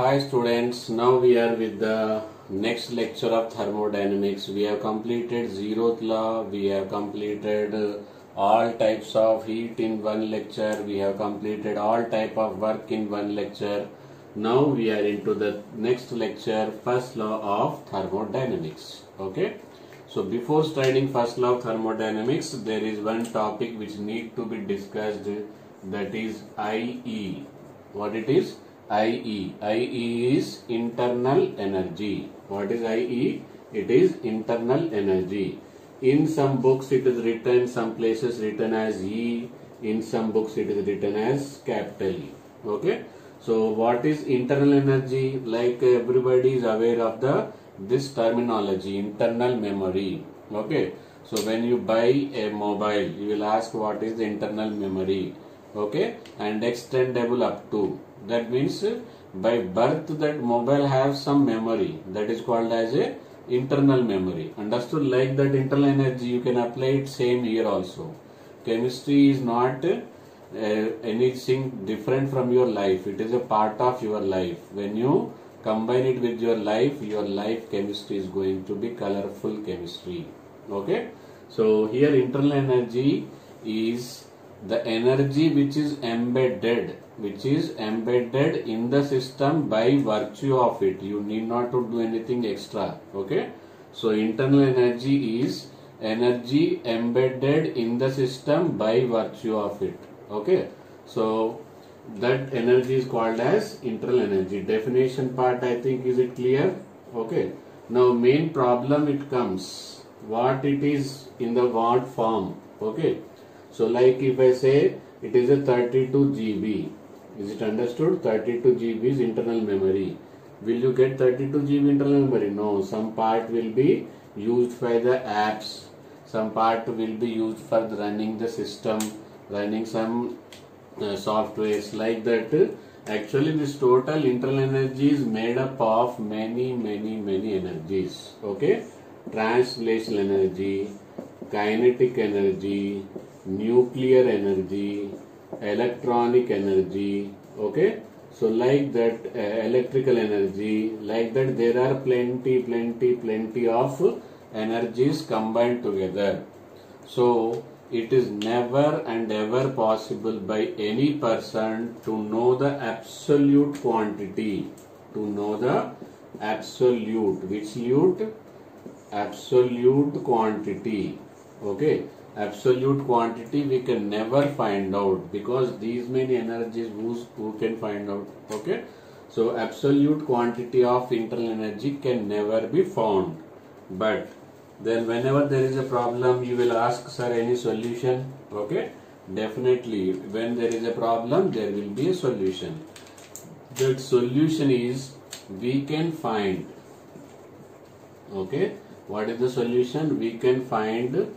Hi students, now we are with the next lecture of thermodynamics. We have completed zeroth law, we have completed uh, all types of heat in one lecture, we have completed all type of work in one lecture. Now we are into the next lecture, first law of thermodynamics. Okay. So before studying first law of thermodynamics, there is one topic which need to be discussed that is IE. What it is? IE. IE is internal energy. What is IE? It is internal energy. In some books it is written, some places written as E. In some books it is written as capital E. Okay. So what is internal energy? Like everybody is aware of the this terminology, internal memory. Okay. So when you buy a mobile, you will ask what is the internal memory. Okay. And extendable up to that means by birth that mobile have some memory. That is called as a internal memory. Understood? Like that internal energy you can apply it same here also. Chemistry is not uh, anything different from your life. It is a part of your life. When you combine it with your life your life chemistry is going to be colorful chemistry. Okay? So here internal energy is the energy which is embedded which is embedded in the system by virtue of it. You need not to do anything extra okay? So internal energy is energy embedded in the system by virtue of it okay? So that energy is called as internal energy. Definition part i think is it clear? Okay. Now main problem it comes. What it is in the what form okay? So like if I say it is a 32 GB, is it understood? 32 GB is internal memory. Will you get 32 GB internal memory? No, some part will be used by the apps, some part will be used for running the system, running some uh, softwares like that. Actually this total internal energy is made up of many many many energies. Okay, translational energy, kinetic energy, nuclear energy electronic energy okay? So like that uh, electrical energy like that there are plenty plenty plenty of energies combined together. So it is never and ever possible by any person to know the absolute quantity to know the absolute which lute absolute quantity okay absolute quantity we can never find out because these many energies who's, who can find out? Okay. So absolute quantity of internal energy can never be found. But then whenever there is a problem you will ask sir any solution? Okay. Definitely when there is a problem there will be a solution. That solution is we can find. Okay. What is the solution? We can find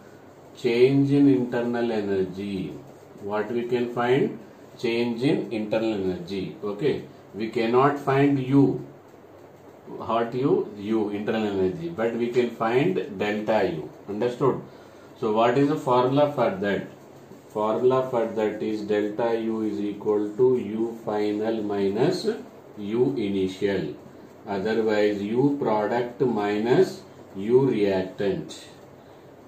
change in internal energy. What we can find? Change in internal energy. Okay. We cannot find u. What u u internal energy. But we can find delta u. Understood? So what is the formula for that? Formula for that is delta u is equal to u final minus u initial. Otherwise u product minus u reactant.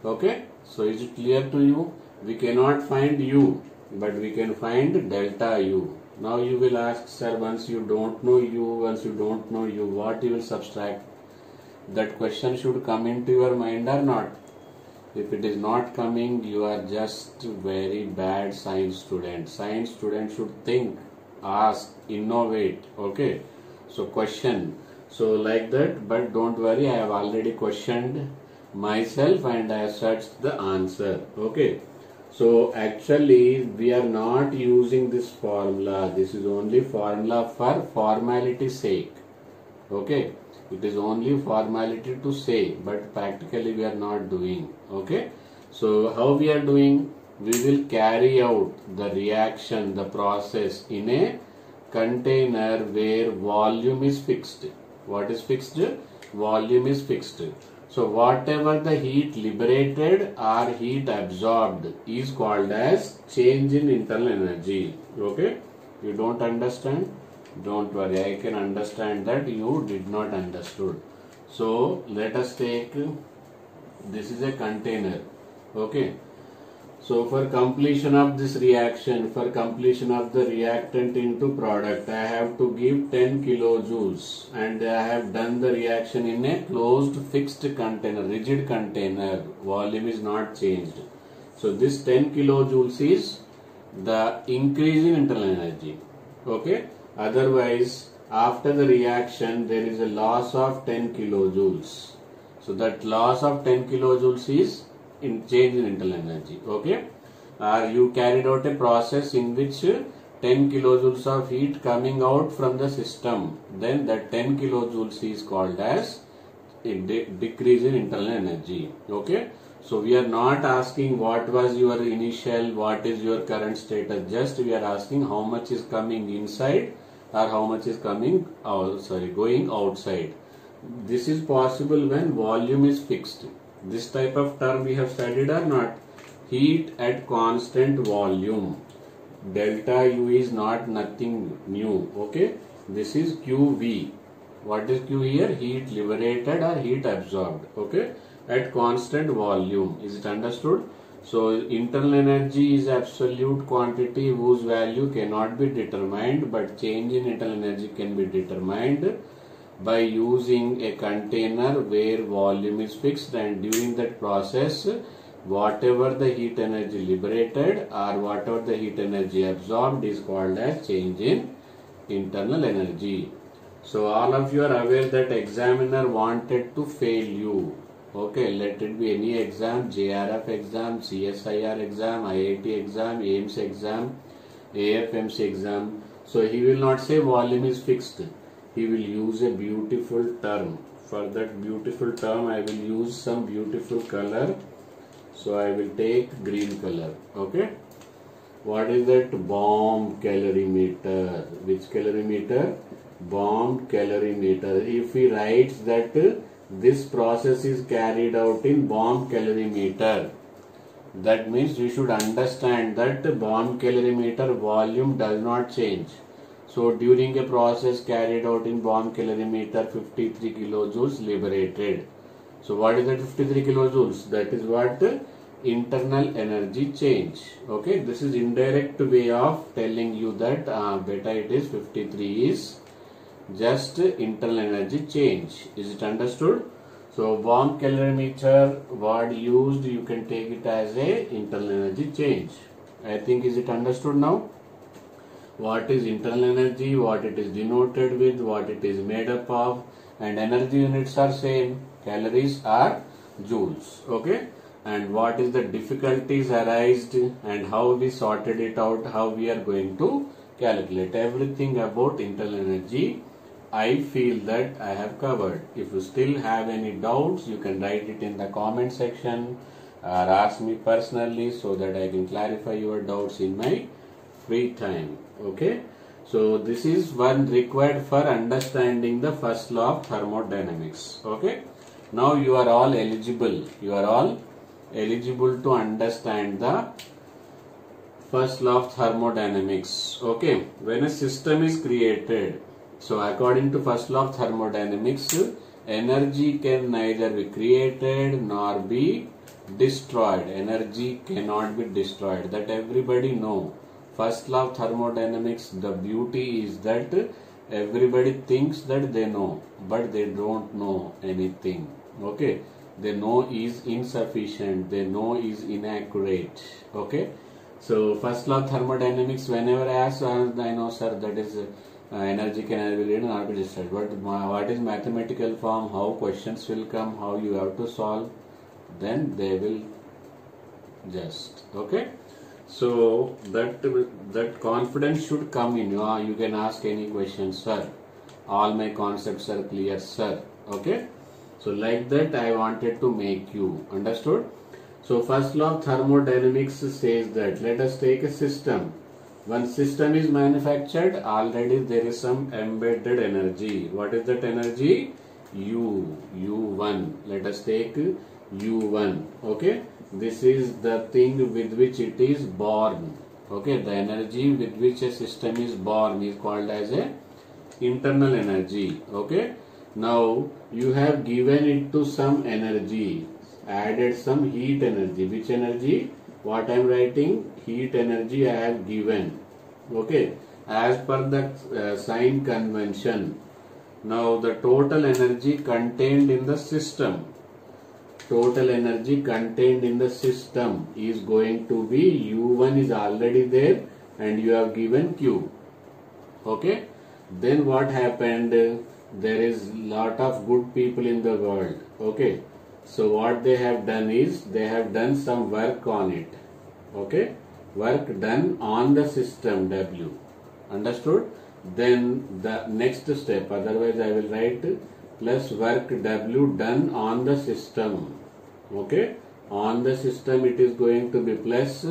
Okay so is it clear to you? We cannot find u, but we can find delta u. Now you will ask, sir, once you don't know u, once you don't know u, what you will subtract? That question should come into your mind or not? If it is not coming, you are just very bad science student. Science student should think, ask, innovate. Okay. So question. So like that, but don't worry, I have already questioned myself and I searched the answer. Okay. So actually we are not using this formula. This is only formula for formality sake. Okay. It is only formality to say but practically we are not doing. Okay. So how we are doing? We will carry out the reaction, the process in a container where volume is fixed. What is fixed? Volume is fixed. So whatever the heat liberated or heat absorbed is called as change in internal energy. Okay? You don't understand? don't worry i can understand that you did not understood so let us take this is a container okay so for completion of this reaction for completion of the reactant into product i have to give 10 kilojoules and i have done the reaction in a closed fixed container rigid container. Volume is not changed. So this 10 kilojoules is the increase in internal energy. Okay? Otherwise, after the reaction, there is a loss of 10 kilojoules. So that loss of 10 kilojoules is in change in internal energy. Okay. Uh, you carried out a process in which 10 kilojoules of heat coming out from the system. Then that 10 kilojoules is called as a de decrease in internal energy. Okay. So we are not asking what was your initial, what is your current status. Just we are asking how much is coming inside or how much is coming out, sorry going outside. This is possible when volume is fixed. This type of term we have studied or not. Heat at constant volume. Delta U is not nothing new. Okay. This is QV. What is Q here? Heat liberated or heat absorbed. Okay. At constant volume. Is it understood? So internal energy is absolute quantity whose value cannot be determined but change in internal energy can be determined by using a container where volume is fixed and during that process whatever the heat energy liberated or whatever the heat energy absorbed is called as change in internal energy. So all of you are aware that examiner wanted to fail you. Okay let it be any exam JRF exam CSIR exam IIT exam AIIMS exam AFMC exam. So he will not say volume is fixed he will use a beautiful term. For that beautiful term I will use some beautiful color. So I will take green color okay? What is that? Bomb calorimeter. Which calorimeter? Bomb calorimeter. If he writes that this process is carried out in bomb calorimeter. That means you should understand that bomb calorimeter volume does not change. So during a process carried out in bomb calorimeter 53 kilojoules liberated. So what is that 53 kilojoules? That is what internal energy change. Okay, this is indirect way of telling you that uh, beta it is 53 is just internal energy change. Is it understood? So bomb calorimeter word used you can take it as a internal energy change. I think is it understood now? What is internal energy, what it is denoted with, what it is made up of and energy units are same. Calories are joules. Okay and what is the difficulties arised and how we sorted it out, how we are going to calculate everything about internal energy I feel that I have covered. If you still have any doubts, you can write it in the comment section or ask me personally so that I can clarify your doubts in my free time. Okay. So this is one required for understanding the first law of thermodynamics. Okay. Now you are all eligible. You are all eligible to understand the first law of thermodynamics. Okay. When a system is created, so according to first law of thermodynamics, energy can neither be created nor be destroyed. Energy cannot be destroyed. That everybody know. First law of thermodynamics, the beauty is that everybody thinks that they know, but they don't know anything. Okay. They know is insufficient. They know is inaccurate. Okay. So first law thermodynamics, whenever I ask, I know sir that is uh, energy can be written or be destroyed. But what is mathematical form, how questions will come, how you have to solve, then they will just okay. So that that confidence should come in you. Uh, you can ask any question, sir. All my concepts are clear, sir. Okay. So like that I wanted to make you understood. So first law of thermodynamics says that let us take a system when system is manufactured already there is some embedded energy what is that energy u u1 let us take u1 okay this is the thing with which it is born okay the energy with which a system is born is called as a internal energy. Okay. Now you have given it to some energy, added some heat energy. Which energy? What I am writing? Heat energy I have given. Okay. As per the uh, sign convention. Now the total energy contained in the system total energy contained in the system is going to be u1 is already there and you have given q. Okay? Then what happened? There is lot of good people in the world. Okay? So what they have done is they have done some work on it. Okay? Work done on the system w. Understood? Then the next step otherwise i will write plus work w done on the system. Okay? On the system it is going to be plus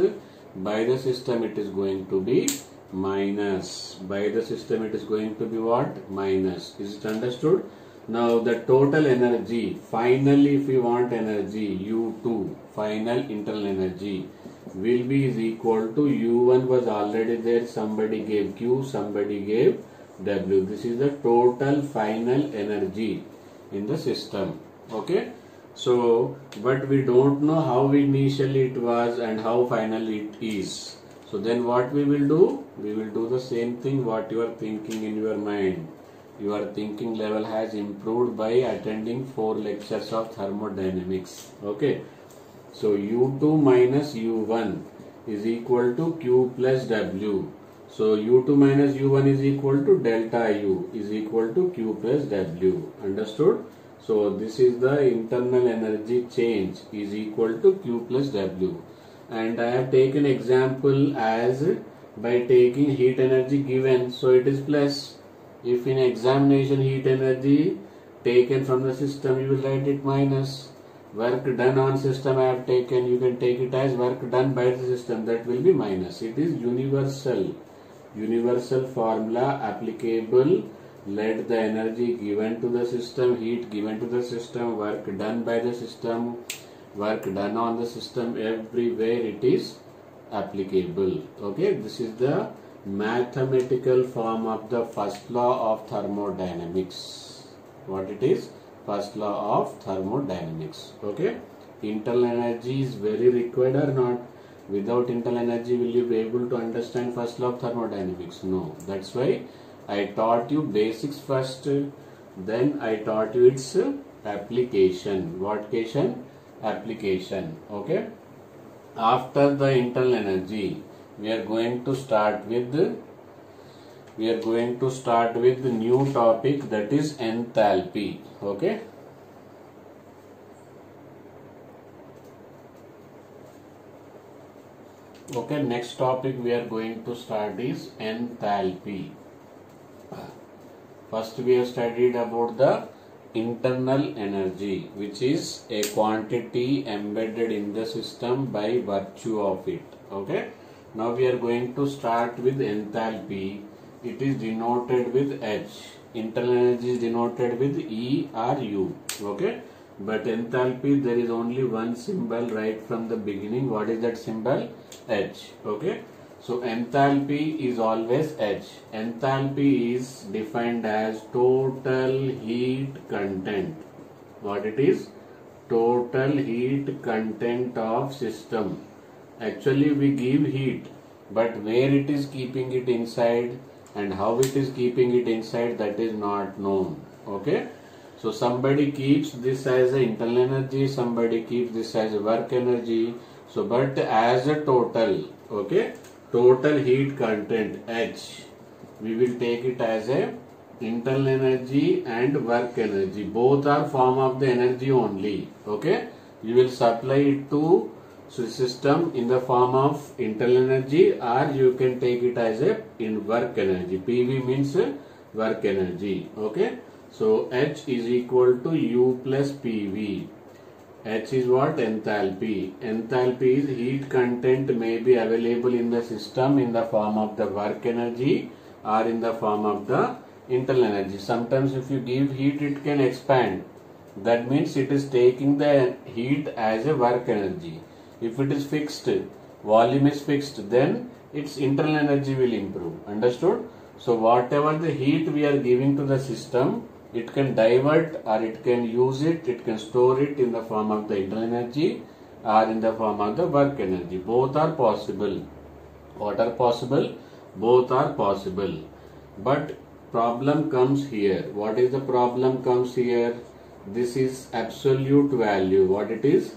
by the system it is going to be minus. By the system it is going to be what? Minus. Is it understood? Now the total energy. Finally if we want energy u2 final internal energy will be is equal to u1 was already there. Somebody gave q somebody gave w this is the total final energy in the system okay so, but we don't know how initially it was and how final it is. So then what we will do? We will do the same thing what you are thinking in your mind. Your thinking level has improved by attending four lectures of thermodynamics. Okay. So U2 minus U1 is equal to Q plus W. So U2 minus U1 is equal to delta U is equal to Q plus W. Understood? So this is the internal energy change is equal to Q plus W. And I have taken example as by taking heat energy given. So it is plus. If in examination heat energy taken from the system you will write it minus. Work done on system I have taken you can take it as work done by the system that will be minus. It is universal. Universal formula applicable let the energy given to the system, heat given to the system, work done by the system, work done on the system, everywhere it is applicable. Okay, this is the mathematical form of the first law of thermodynamics. What it is? First law of thermodynamics. Okay, internal energy is very required or not? Without internal energy, will you be able to understand first law of thermodynamics? No. That's why I taught you basics first, then I taught you its application. What application? Application. Okay. After the internal energy, we are going to start with we are going to start with the new topic that is enthalpy. Okay. Okay, next topic we are going to start is enthalpy. First we have studied about the internal energy which is a quantity embedded in the system by virtue of it. Okay. Now we are going to start with enthalpy. It is denoted with H. Internal energy is denoted with E or U. Okay. But enthalpy there is only one symbol right from the beginning. What is that symbol? H. Okay. So enthalpy is always H. Enthalpy is defined as total heat content. What it is? Total heat content of system. Actually we give heat but where it is keeping it inside and how it is keeping it inside that is not known. Okay. So somebody keeps this as internal energy, somebody keeps this as work energy. So but as a total, okay, total heat content H we will take it as a internal energy and work energy. Both are form of the energy only okay? You will supply it to the system in the form of internal energy or you can take it as a in work energy. PV means uh, work energy okay? So H is equal to U plus PV H is what? Enthalpy. Enthalpy is heat content may be available in the system in the form of the work energy or in the form of the internal energy. Sometimes if you give heat it can expand. That means it is taking the heat as a work energy. If it is fixed, volume is fixed, then its internal energy will improve. Understood? So whatever the heat we are giving to the system, it can divert or it can use it, it can store it in the form of the internal energy or in the form of the work energy. Both are possible. What are possible? Both are possible. But problem comes here. What is the problem comes here? This is absolute value. What it is?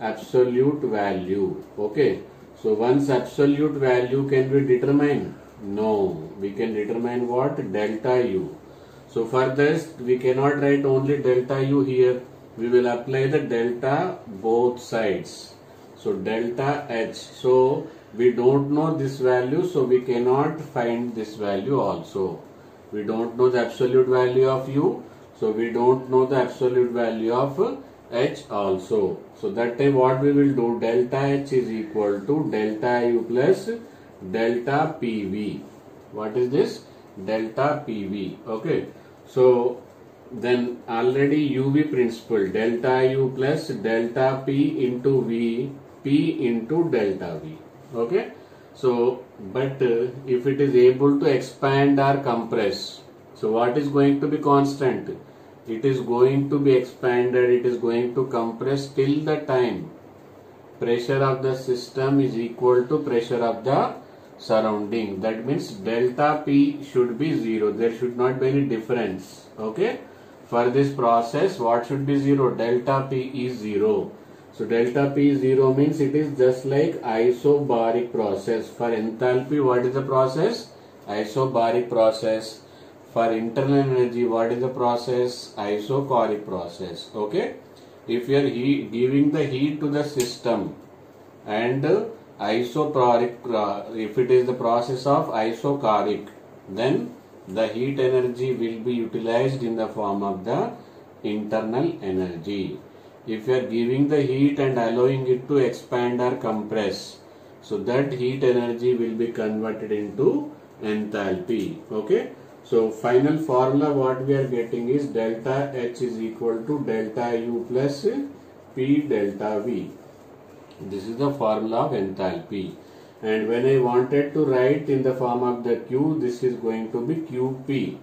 Absolute value. Okay. So once absolute value can be determined, no, we can determine what delta u. So for this we cannot write only delta u here. We will apply the delta both sides. So delta h. So we don't know this value so we cannot find this value also. We don't know the absolute value of u. So we don't know the absolute value of h also. So that time what we will do delta h is equal to delta u plus delta pv. What is this? Delta pv. Okay. So then already uv principle delta u plus delta p into v p into delta v. Okay. So but uh, if it is able to expand or compress, so what is going to be constant? it is going to be expanded it is going to compress till the time pressure of the system is equal to pressure of the surrounding. That means delta p should be zero. There should not be any difference. Okay? For this process what should be zero? Delta p is zero. So delta p is zero means it is just like isobaric process. For enthalpy what is the process? Isobaric process. For internal energy what is the process? Isochoric process. Okay? If you are giving the heat to the system and isochoric if it is the process of isochoric then the heat energy will be utilized in the form of the internal energy. If you are giving the heat and allowing it to expand or compress so that heat energy will be converted into enthalpy. Okay? So final formula what we are getting is delta H is equal to delta U plus P delta V. This is the formula of enthalpy. And when I wanted to write in the form of the Q, this is going to be QP.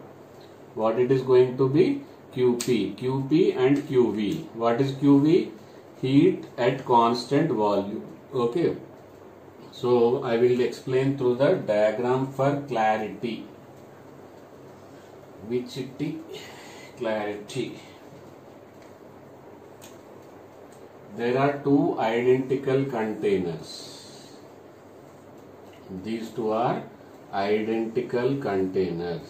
What it is going to be? QP. QP and QV. What is QV? Heat at constant volume. Okay. So I will explain through the diagram for clarity. Vigility, clarity. There are two identical containers. These two are identical containers.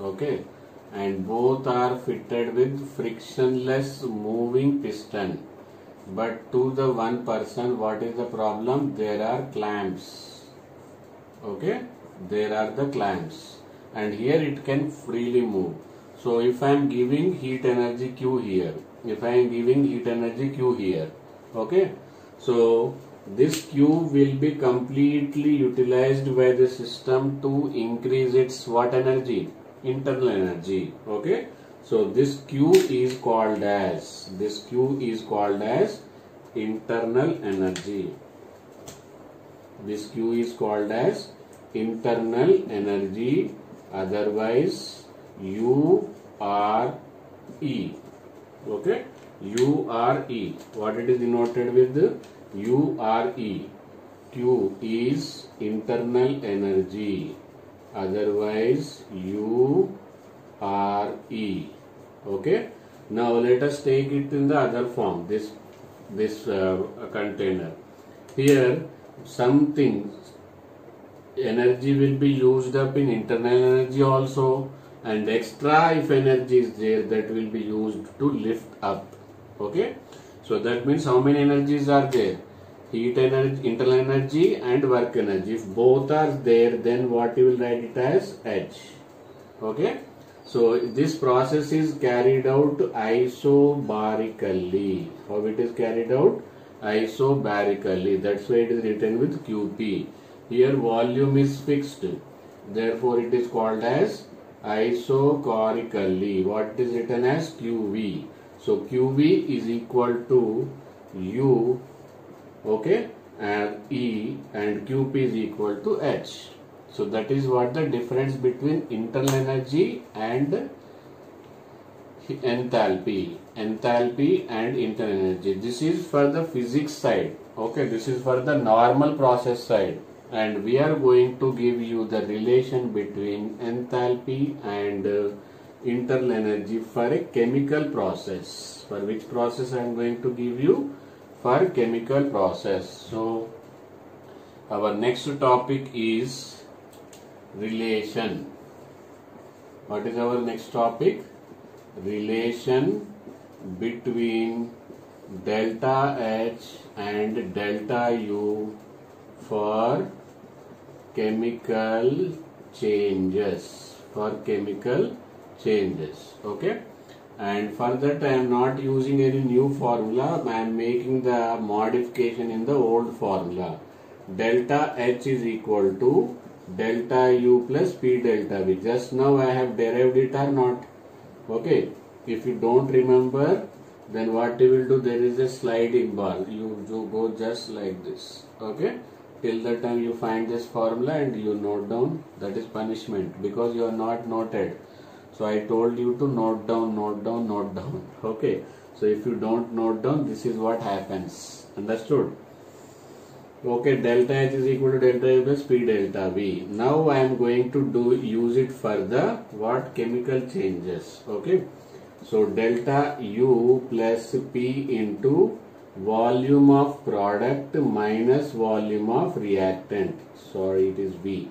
Okay. And both are fitted with frictionless moving piston. But to the one person, what is the problem? There are clamps. Okay. There are the clamps and here it can freely move. So if I am giving heat energy Q here, if I am giving heat energy Q here, okay. So this Q will be completely utilized by the system to increase its what energy? Internal energy, okay. So this Q is called as, this Q is called as internal energy. This Q is called as internal energy otherwise u r e okay? U r e. What it is denoted with? U r e. Q is internal energy. Otherwise u r e. Okay? Now let us take it in the other form this this uh, container. Here something energy will be used up in internal energy also and extra if energy is there that will be used to lift up. Okay? So that means how many energies are there? Heat energy internal energy and work energy. If both are there then what you will write it as? H. Okay? So this process is carried out isobarically. How it is carried out? Isobarically. That's why it is written with qp here volume is fixed. Therefore it is called as isochorically. What is written as QV. So QV is equal to U okay and E and QP is equal to H. So that is what the difference between internal energy and enthalpy enthalpy and internal energy this is for the physics side okay this is for the normal process side and we are going to give you the relation between enthalpy and uh, internal energy for a chemical process. For which process i am going to give you? For chemical process. So our next topic is relation. What is our next topic? Relation between delta H and delta U for chemical changes for chemical changes okay? And for that I am not using any new formula. I am making the modification in the old formula. Delta H is equal to delta U plus P delta V. Just now I have derived it or not? Okay. If you don't remember then what you will do? There is a sliding bar you, go just like this okay till the time you find this formula and you note down that is punishment because you are not noted. So i told you to note down note down note down. Okay. So if you don't note down this is what happens. Understood? Okay delta h is equal to delta u plus p delta v. Now i am going to do use it for the what? Chemical changes. Okay. So delta u plus p into volume of product minus volume of reactant. Sorry it is v.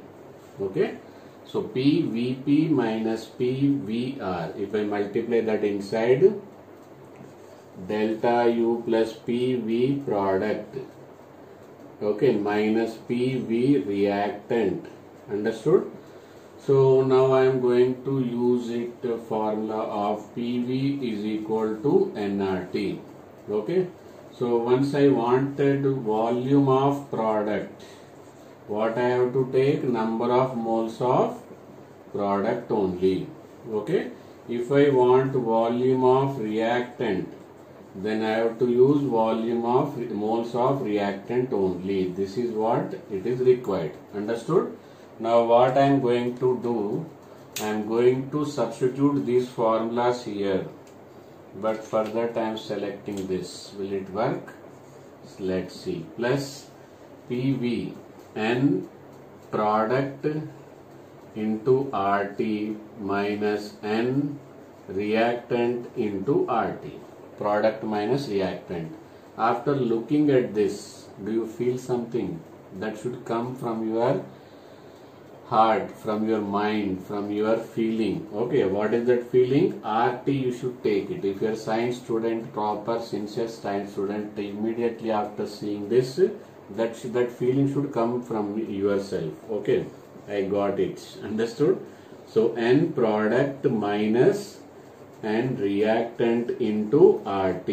Okay? So p vp minus p vr if i multiply that inside delta u plus p v product. Okay minus PV reactant. Understood? So now I am going to use it formula of PV is equal to nRT okay so once I wanted volume of product what I have to take number of moles of product only okay if I want volume of reactant then I have to use volume of moles of reactant only. This is what it is required. Understood? Now what I am going to do, I am going to substitute these formulas here. But for that I am selecting this. Will it work? Let's see. Plus PV N product into RT minus N reactant into RT product minus reactant. After looking at this, do you feel something that should come from your heart, from your mind, from your feeling? Okay, what is that feeling? RT you should take it. If you are science student, proper, sincere science student, immediately after seeing this, that that feeling should come from yourself. Okay, I got it. Understood? So N product minus and reactant into RT.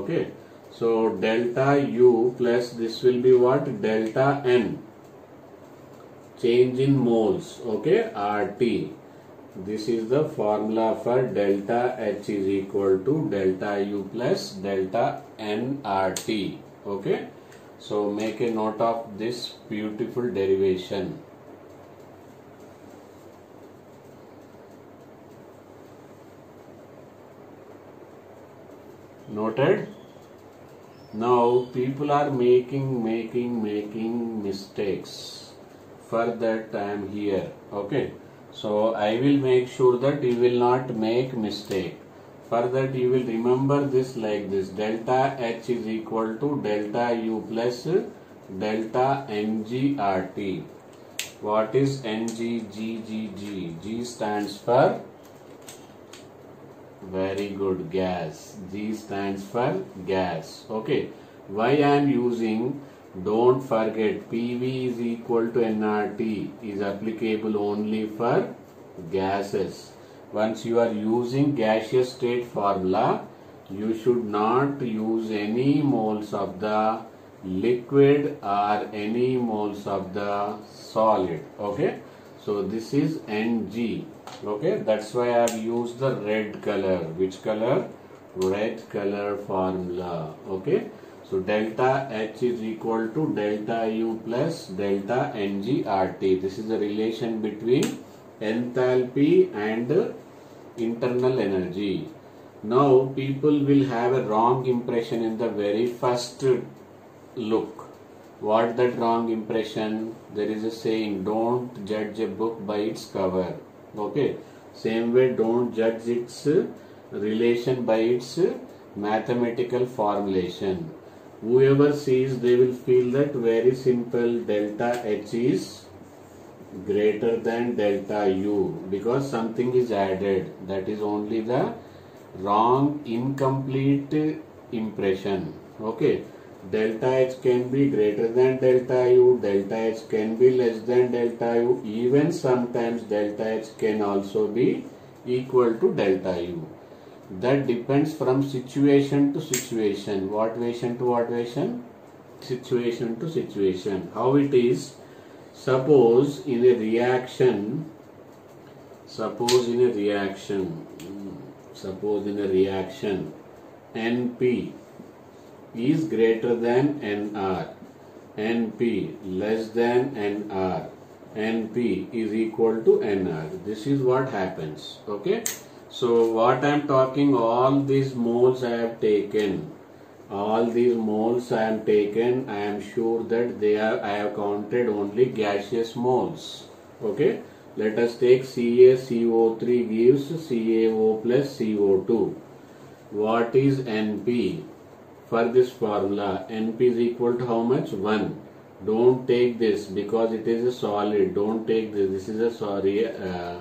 Okay. So delta U plus this will be what? Delta N. Change in moles. Okay. RT. This is the formula for delta H is equal to delta U plus delta N RT. Okay. So make a note of this beautiful derivation. noted now people are making making making mistakes for that i am here okay? So i will make sure that you will not make mistake. For that you will remember this like this. Delta h is equal to delta u plus delta ngrt what is ngggg g stands for? Very good. Gas. G stands for gas. Okay. Why i am using don't forget pv is equal to nrt is applicable only for gases. Once you are using gaseous state formula you should not use any moles of the liquid or any moles of the solid. Okay? So this is ng okay? That's why I have used the red color. Which color? Red color formula. Okay So delta H is equal to delta U plus delta NGRT. This is the relation between enthalpy and internal energy. Now people will have a wrong impression in the very first look. What that wrong impression? There is a saying, don't judge a book by its cover. Okay. Same way, don't judge its relation by its mathematical formulation. Whoever sees, they will feel that very simple delta H is greater than delta U because something is added. That is only the wrong, incomplete impression. Okay. Delta H can be greater than delta U, delta H can be less than delta U, even sometimes delta H can also be equal to delta U that depends from situation to situation. What version to what version situation to situation. How it is? Suppose in a reaction suppose in a reaction hmm, suppose in a reaction np is greater than nr np less than nr np is equal to nr this is what happens okay so what I am talking, all these moles I have taken, all these moles I am taken, I am sure that they are, I have counted only gaseous moles. Okay. Let us take CaCO3 gives CaO plus CO2. What is NP? For this formula, NP is equal to how much? 1. Don't take this because it is a solid. Don't take this. This is a sorry. Uh,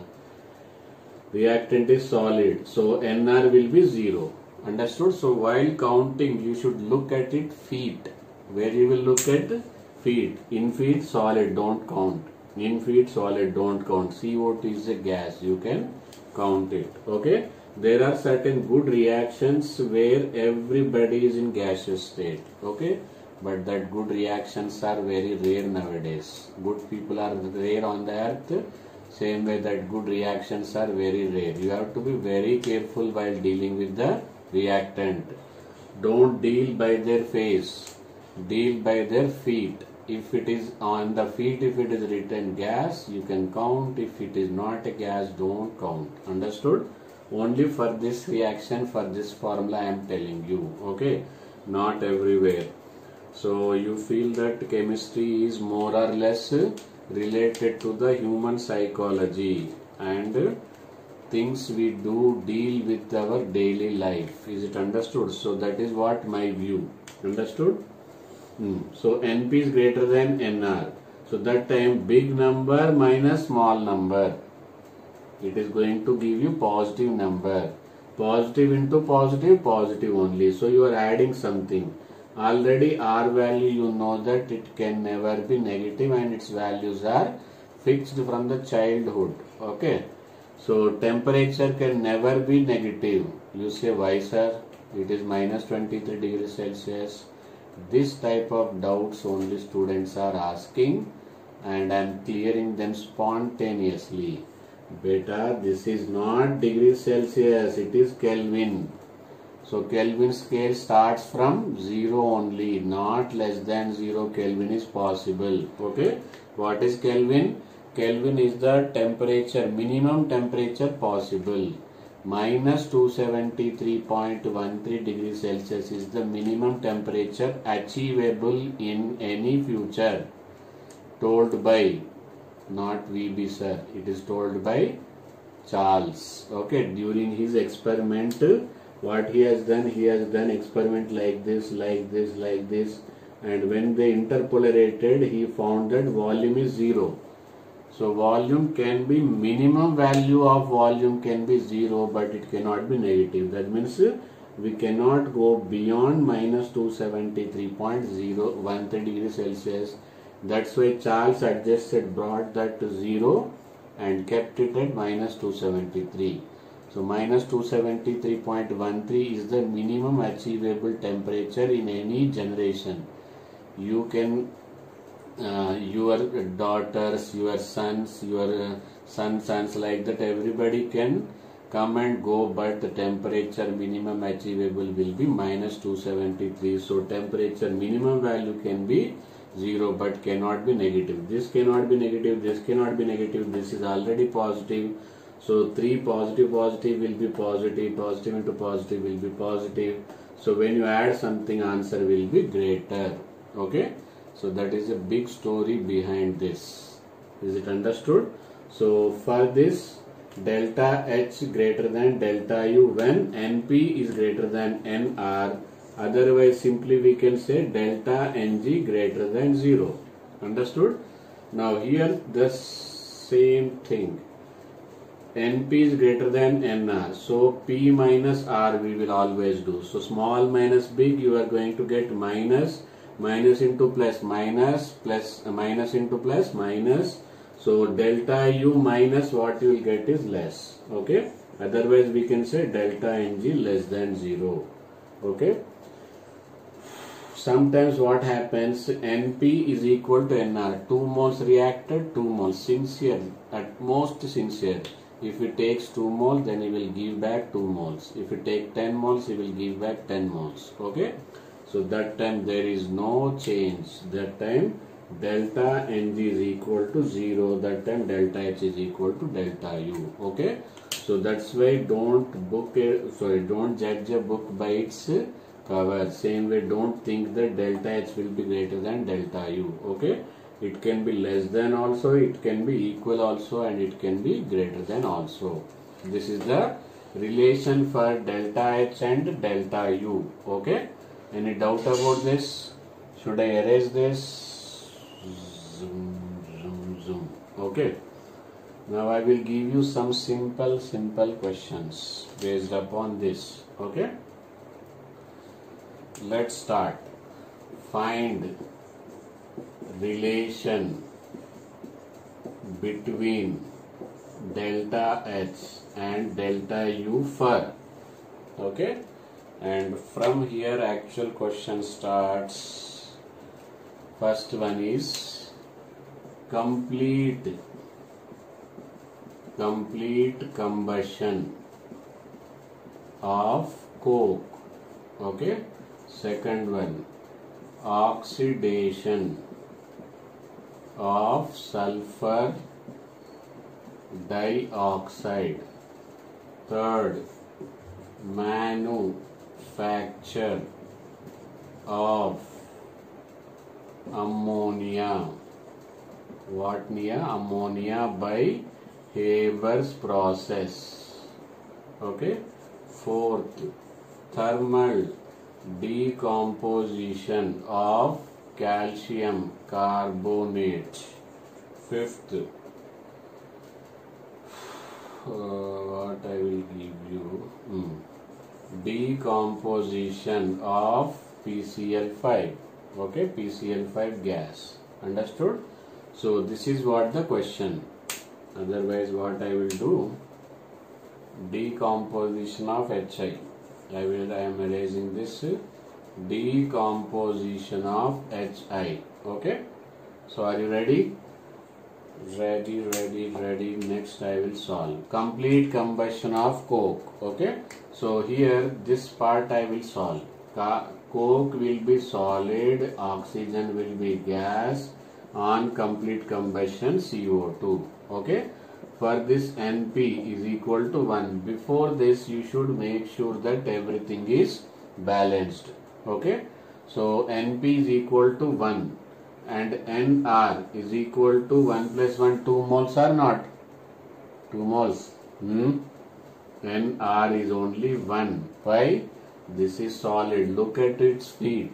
reactant is solid so nr will be 0 understood. So while counting you should look at it feet. Where you will look at? Feet. In feet solid don't count. In feet solid don't count. Co2 is a gas. You can count it. Okay? There are certain good reactions where everybody is in gaseous state. Okay? But that good reactions are very rare nowadays. Good people are rare on the earth same way that good reactions are very rare. You have to be very careful while dealing with the reactant. Don't deal by their face. Deal by their feet. If it is on the feet, if it is written gas, you can count. If it is not a gas, don't count. Understood? Only for this reaction, for this formula I am telling you. Okay? Not everywhere. So you feel that chemistry is more or less related to the human psychology and things we do deal with our daily life. Is it understood? So that is what my view. Understood? Hmm. so np is greater than nr so that time big number minus small number. It is going to give you positive number. Positive into positive positive only. So you are adding something already R value you know that it can never be negative and its values are fixed from the childhood okay? So temperature can never be negative. You say why sir? It is minus 23 degrees celsius. This type of doubts only students are asking and I am clearing them spontaneously. Beta this is not degrees celsius. It is kelvin so Kelvin scale starts from 0 only, not less than 0 Kelvin is possible. Okay. What is Kelvin? Kelvin is the temperature, minimum temperature possible. Minus 273.13 degrees Celsius is the minimum temperature achievable in any future. Told by, not VB sir, it is told by Charles. Okay, during his experiment what he has done he has done experiment like this like this like this. And when they interpolated he found that volume is zero. So volume can be minimum value of volume can be zero but it cannot be negative. That means we cannot go beyond minus 273.013 degrees celsius. That's why charles adjusted brought that to zero and kept it at minus 273 so minus 273.13 is the minimum achievable temperature in any generation. You can, uh, your daughters, your sons, your uh, son sons like that everybody can come and go but the temperature minimum achievable will be minus 273 so temperature minimum value can be 0 but cannot be negative. This cannot be negative this cannot be negative. This is already positive so 3 positive positive will be positive positive into positive will be positive. So when you add something answer will be greater. Okay? So that is a big story behind this. Is it understood? So for this delta h greater than delta u when np is greater than nr otherwise simply we can say delta ng greater than 0 understood? Now here the same thing np is greater than nr so p minus r we will always do. So small minus big you are going to get minus minus into plus minus plus uh, minus into plus minus. So delta u minus what you will get is less. Okay? Otherwise we can say delta ng less than 0 okay? Sometimes what happens np is equal to nr 2 moles reacted 2 moles sincere at most sincere if it takes 2 moles then he will give back 2 moles. If it take 10 moles he will give back 10 moles. Okay? So that time there is no change. That time delta ng is equal to 0 that time delta h is equal to delta u. Okay? So that's why don't book sorry don't judge a book by its cover. Same way don't think that delta h will be greater than delta u. Okay it can be less than also it can be equal also and it can be greater than also. This is the relation for delta h and delta u okay? Any doubt about this? Should i erase this? Zoom zoom zoom. Okay. Now i will give you some simple simple questions based upon this okay? Let's start. Find relation between delta h and delta u for okay? And from here actual question starts. First one is complete complete combustion of coke. Okay? Second one oxidation of sulfur dioxide third manufacture of ammonia what near ammonia by Haber's process okay fourth thermal decomposition of calcium carbonate. Fifth. Uh, what I will give you? Hmm. decomposition of PCl5 okay PCl5 gas. Understood? So this is what the question. Otherwise what I will do? Decomposition of HI I. Will I am erasing this decomposition of HI okay? So are you ready? Ready ready ready. Next I will solve. Complete combustion of coke. Okay? So here this part I will solve. Coke will be solid oxygen will be gas on complete combustion CO2 okay? For this NP is equal to 1 before this you should make sure that everything is balanced okay? So NP is equal to 1 and NR is equal to 1 plus 1 2 moles or not. 2 moles. Hmm? NR is only 1 why? This is solid. Look at its feet.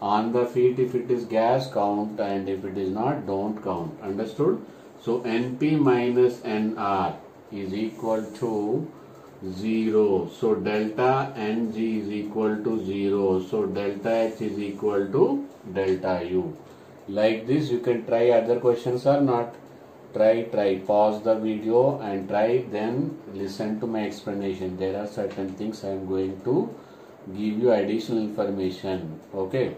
On the feet if it is gas count. And if it is not don't count. Understood? So np minus nr is equal to 0 so delta ng is equal to 0 so delta h is equal to delta u. Like this you can try other questions or not. Try try. Pause the video and try then listen to my explanation. There are certain things i am going to give you additional information. Okay?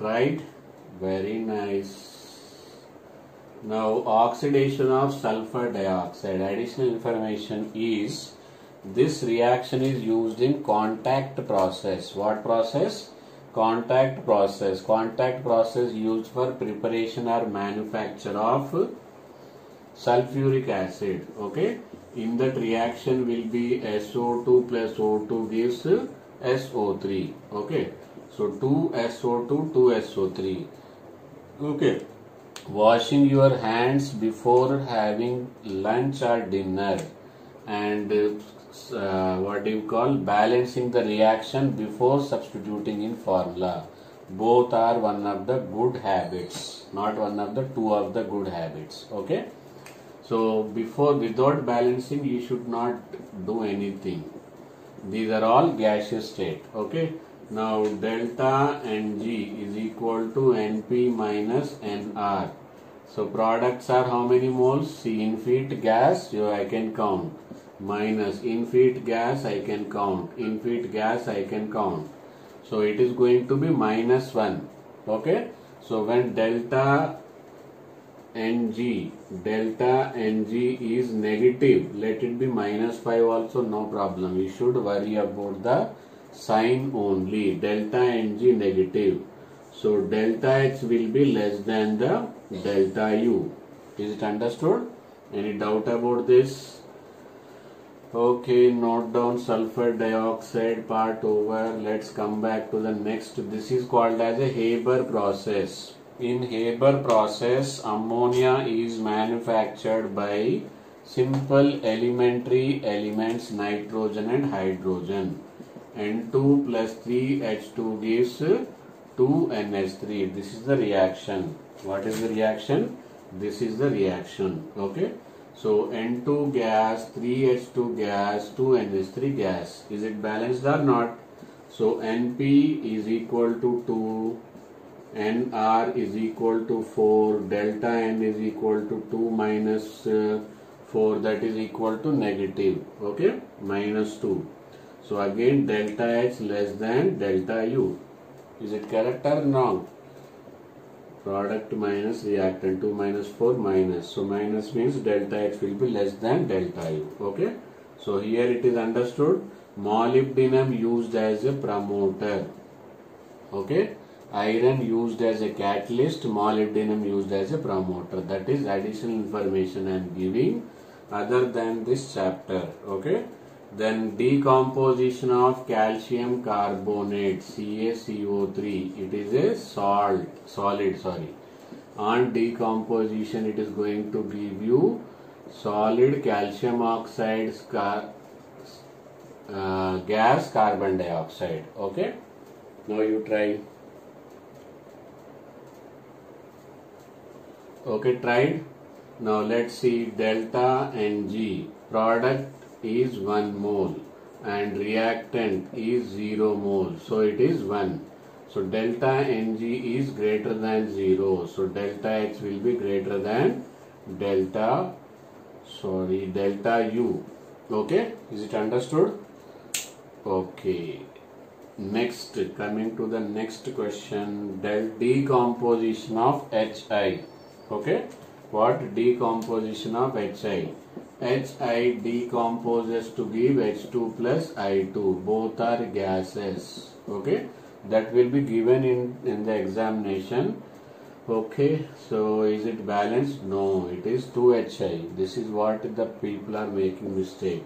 Right? Very nice Now oxidation of sulfur dioxide. Additional information is this reaction is used in contact process. What process? Contact process. Contact process used for preparation or manufacture of sulfuric acid. Okay. In that reaction will be SO2 plus O2 gives SO3. Okay. So 2SO2, 2SO3. Okay. Washing your hands before having lunch or dinner. And uh, what do you call? Balancing the reaction before substituting in formula. Both are one of the good habits not one of the two of the good habits okay? So before without balancing you should not do anything. These are all gaseous state okay now delta Ng is equal to Np minus Nr so products are how many moles? See in feet gas so I can count. Minus in feet gas I can count. In feet gas I can count. So it is going to be minus 1 okay? So when delta Ng delta Ng is negative let it be minus 5 also no problem. We should worry about the sign only delta Ng negative so delta H will be less than the delta U is it understood any doubt about this Okay, note down sulfur dioxide part over. Let's come back to the next. This is called as a Haber process. In Haber process, ammonia is manufactured by simple elementary elements nitrogen and hydrogen. N2 plus 3H2 gives 2NH3. This is the reaction. What is the reaction? This is the reaction. Okay. So N2 gas, 3H2 gas, 2NH3 gas. Is it balanced or not? So NP is equal to 2, NR is equal to 4, delta N is equal to 2 minus, uh, 4 that is equal to negative, okay, minus 2. So again delta H less than delta U. Is it correct or wrong? product minus reactant 2 minus 4 minus. So minus means delta H will be less than delta U. Okay? So here it is understood. Molybdenum used as a promoter. Okay? Iron used as a catalyst. Molybdenum used as a promoter. That is additional information I am giving other than this chapter. Okay then decomposition of calcium carbonate CaCO3 it is a salt solid sorry. On decomposition it is going to give you solid calcium oxide car, uh, gas carbon dioxide okay? Now you try. Okay tried now let's see delta Ng product is 1 mole and reactant is 0 mole. So it is 1. So delta Ng is greater than 0. So delta H will be greater than delta, sorry, delta U. Okay, is it understood? Okay. Next, coming to the next question, del decomposition of HI. Okay, what decomposition of HI? HI decomposes to give H2 plus I2. Both are gases. Okay. That will be given in, in the examination. Okay. So is it balanced? No. It is 2HI. This is what the people are making mistake.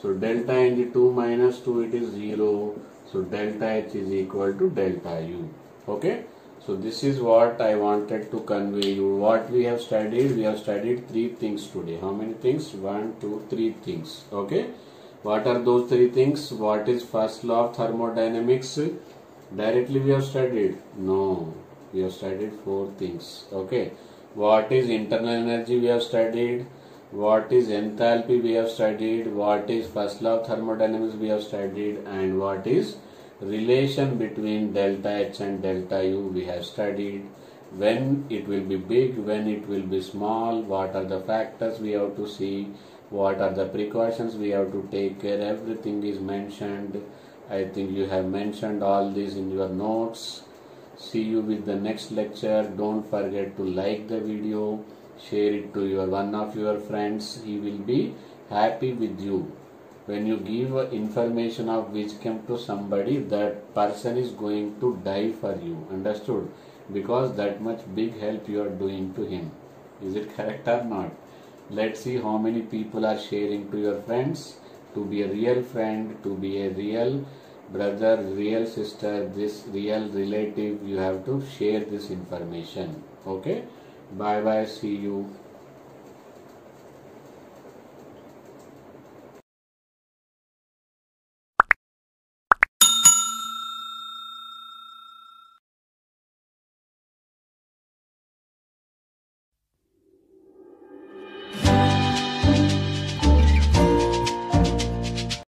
So delta Ng 2 minus 2 it is 0. So delta H is equal to delta U. Okay. So this is what I wanted to convey you. What we have studied, we have studied three things today. How many things? One, two, three things. Okay. What are those three things? What is first law of thermodynamics? Directly we have studied. No. We have studied four things. Okay. What is internal energy we have studied. What is enthalpy we have studied. What is first law of thermodynamics we have studied. And what is relation between delta H and delta U we have studied. When it will be big when it will be small what are the factors we have to see what are the precautions we have to take care everything is mentioned. I think you have mentioned all this in your notes. See you with the next lecture. Don't forget to like the video. Share it to your one of your friends. He will be happy with you when you give information of vij chem to somebody that person is going to die for you. Understood? Because that much big help you are doing to him. Is it correct or not? Let's see how many people are sharing to your friends. To be a real friend to be a real brother real sister this real relative you have to share this information. Okay? Bye bye see you